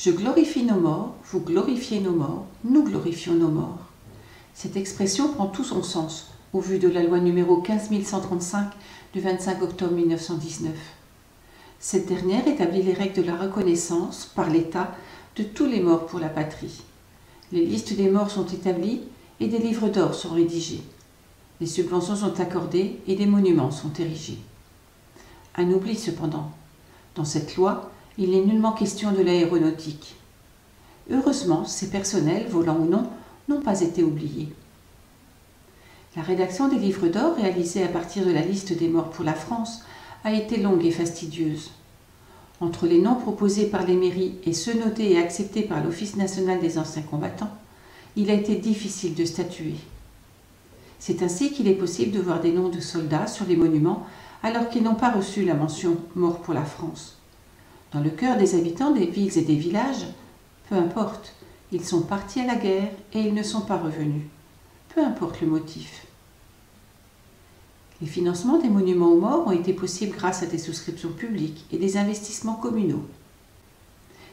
Je glorifie nos morts, vous glorifiez nos morts, nous glorifions nos morts. Cette expression prend tout son sens au vu de la loi numéro 15135 du 25 octobre 1919. Cette dernière établit les règles de la reconnaissance par l'État de tous les morts pour la patrie. Les listes des morts sont établies et des livres d'or sont rédigés. Les subventions sont accordées et des monuments sont érigés. Un oubli cependant. Dans cette loi, il n'est nullement question de l'aéronautique. Heureusement, ces personnels, volants ou non, n'ont pas été oubliés. La rédaction des livres d'or, réalisée à partir de la liste des morts pour la France, a été longue et fastidieuse. Entre les noms proposés par les mairies et ceux notés et acceptés par l'Office national des anciens combattants, il a été difficile de statuer. C'est ainsi qu'il est possible de voir des noms de soldats sur les monuments alors qu'ils n'ont pas reçu la mention Mort pour la France. Dans le cœur des habitants des villes et des villages, peu importe, ils sont partis à la guerre et ils ne sont pas revenus. Peu importe le motif. Les financements des monuments aux morts ont été possibles grâce à des souscriptions publiques et des investissements communaux.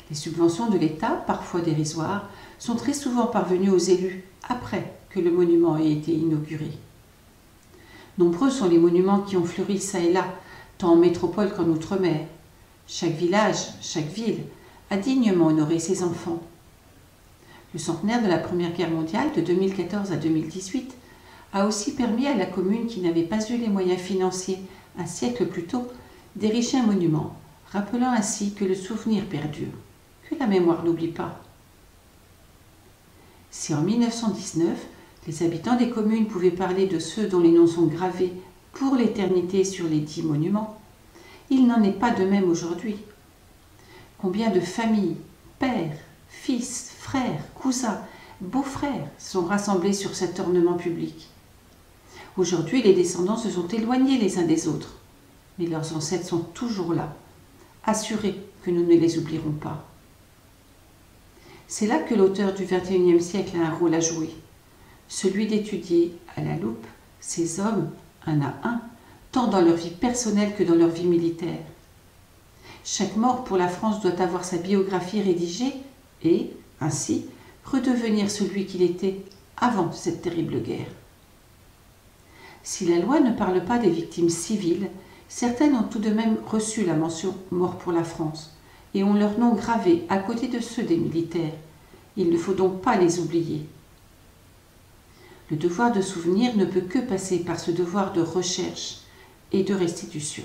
Les subventions de l'État, parfois dérisoires, sont très souvent parvenues aux élus après que le monument ait été inauguré. Nombreux sont les monuments qui ont fleuri çà et là, tant en métropole qu'en outre-mer. Chaque village, chaque ville a dignement honoré ses enfants. Le centenaire de la Première Guerre mondiale de 2014 à 2018 a aussi permis à la commune qui n'avait pas eu les moyens financiers un siècle plus tôt d'ériger un monument, rappelant ainsi que le souvenir perdure, que la mémoire n'oublie pas. Si en 1919, les habitants des communes pouvaient parler de ceux dont les noms sont gravés pour l'éternité sur les dix monuments, il n'en est pas de même aujourd'hui. Combien de familles, pères, fils, frères, cousins, beaux-frères sont rassemblés sur cet ornement public? Aujourd'hui, les descendants se sont éloignés les uns des autres, mais leurs ancêtres sont toujours là, assurés que nous ne les oublierons pas. C'est là que l'auteur du XXIe siècle a un rôle à jouer, celui d'étudier à la loupe ces hommes, un à un, tant dans leur vie personnelle que dans leur vie militaire. Chaque mort pour la France doit avoir sa biographie rédigée et, ainsi, redevenir celui qu'il était avant cette terrible guerre. Si la loi ne parle pas des victimes civiles, certaines ont tout de même reçu la mention mort pour la France et ont leur nom gravé à côté de ceux des militaires. Il ne faut donc pas les oublier. Le devoir de souvenir ne peut que passer par ce devoir de recherche et de restitution.